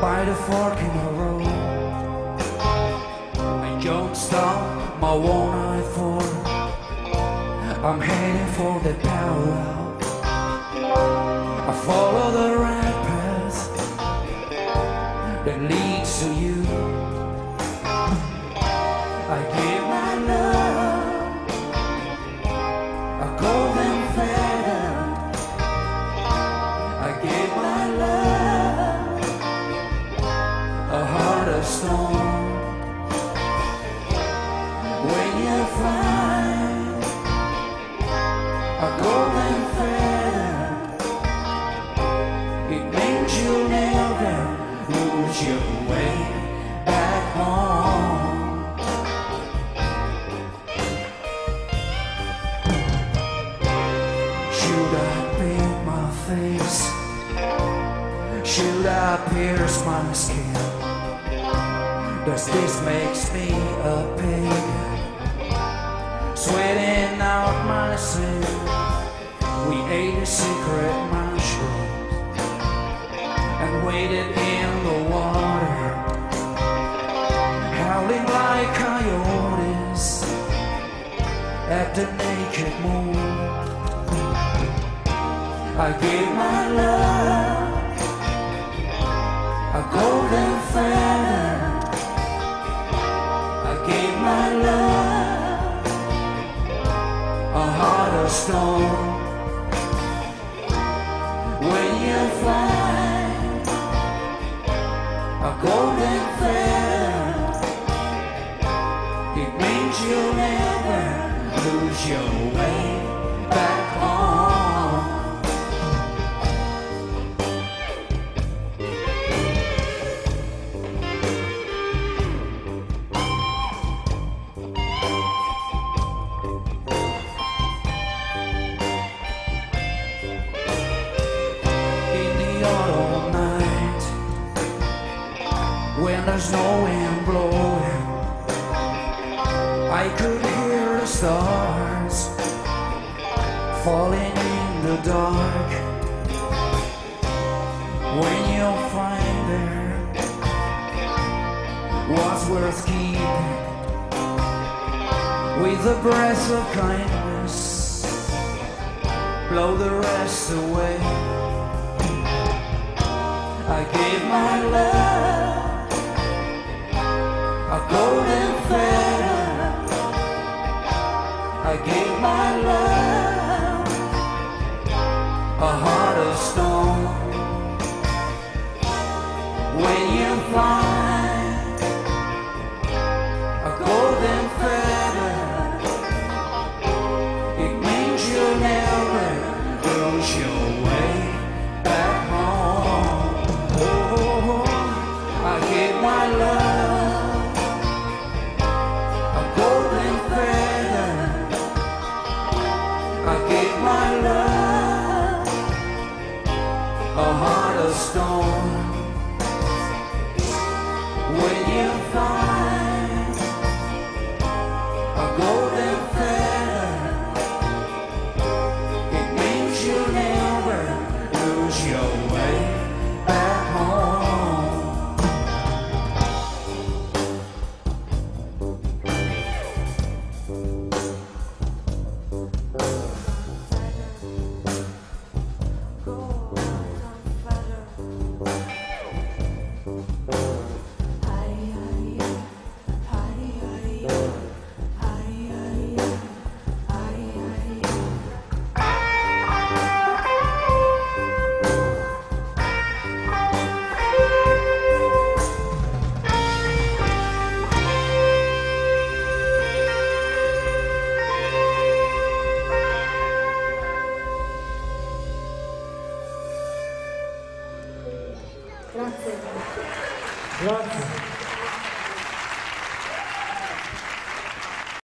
fork in the road. I don't stop my one eye for. I'm heading for the power. I follow the right path that leads to you. I Does this makes me a pig? Sweating out my sin. We ate a secret mushroom and waited in the water, howling like coyotes at the naked moon. I gave my love a golden feather. I gave my love stone. When you find a golden feather, it means you'll never lose your when there's no wind blowing. I could hear the stars falling in the dark. When you'll find there what's worth keeping with a breath of kindness blow the rest away. I gave my love golden feather. I gave my love a heart of stone. When you find a golden feather, it means you'll never lose your Grazie. Grazie.